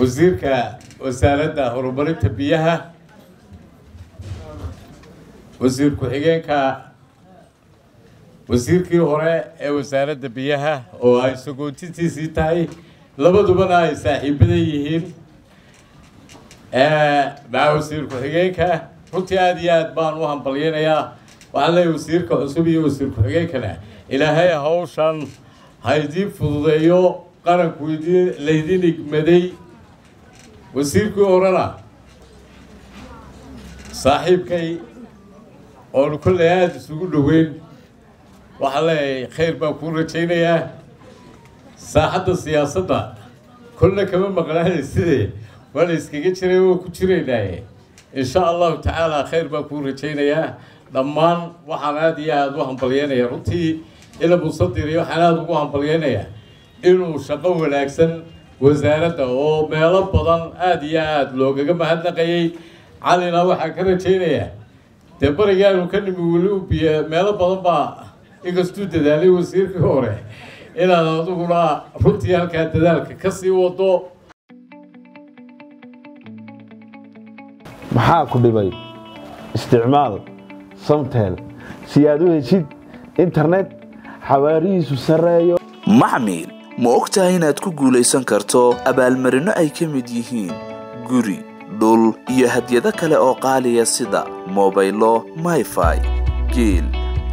wasiirka wasaaradda horumarinta biyaha wasiir ku-xigeenka wasiirkii hore ee wasaaradda biyaha oo ay sagootintiisii tahay labadubana ay saaxiibada yihiin. Maca wasiir ku-xigeenka runtii aada iyo aad baan u hambalyanayaa waxaan leeyahay wasiirka cusub iyo wasiir ku-xigeenkana ilaahay hawshan ha idiin fududeeyo qaranku laydin igmaday wasiirkii horena saaxiibkay oonu kolley aada isugu dhoweyn waxaan leeyahay khayr baan kuu rajaynayaa. Saaxadda siyaasadda kolle kama maqnaanay sidee? Waa la iskaga jiray oo ku jiraynaaye? Insha allahu tacaala khayr baan kuu rajaynayaa. Dhammaan waxaan aada iyo aada u hambalyeynayaa runtii ila musadiri waxaan aada ugu hambalyeynayaa inuu shaqo wanaagsan wasaaradda oo meelo badan aada iyo aada loogaga mahadnaqayay calina waxaan ka rajaynayaa dee barigaanu ka nimi weli u biyo meelo badan baa inkastuu dadaalay wasiirkii hore inaad adiguna runtii halkaa dadaalka ka sii wado maxaa ku dhibay isticmaal samtel si aad u heshid internet xawaarihiisu sarreeyo maxmil ma og tahay inaad ku guulaysan karto abaalmarinno ay ka mid yihiin guri dhul iyo hadyado kale oo qaaliya sida mobaylo mayfai geel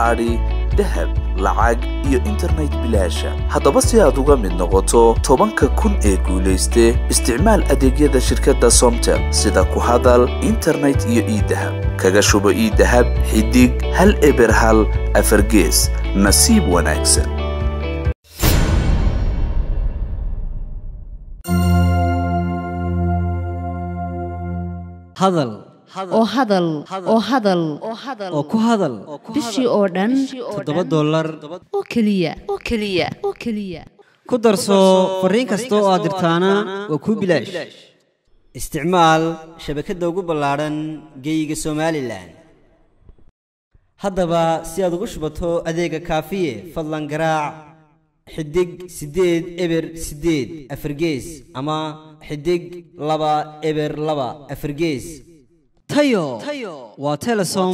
adhi dahab lacag iyo internet bilaasha. Haddaba si aad uga mid noqoto tobanka kun ee guulayste isticmaal adeegyada shirkadda somtel sida ku hadal internet iyo iidahab kaga shubo iidahab xidig hal eber hal afargees nasiib wanaagsan hadal. oo hadal oo hadal oo ku hadal. Bishii oo dhan toddoba dollar. oo keliya oo keliya oo keliya. Ku darso fariin kasta oo aad dirtaana waa kuu bilaash. isticmaal shabakadda ugu ballaadhan geeyiga somalilan haddaba si aad ugu shubato adeega kaafiye fadlan garaac xidig siddeed eber siddeed afargees ama xidig laba eber laba afargees tayo! Waa telesom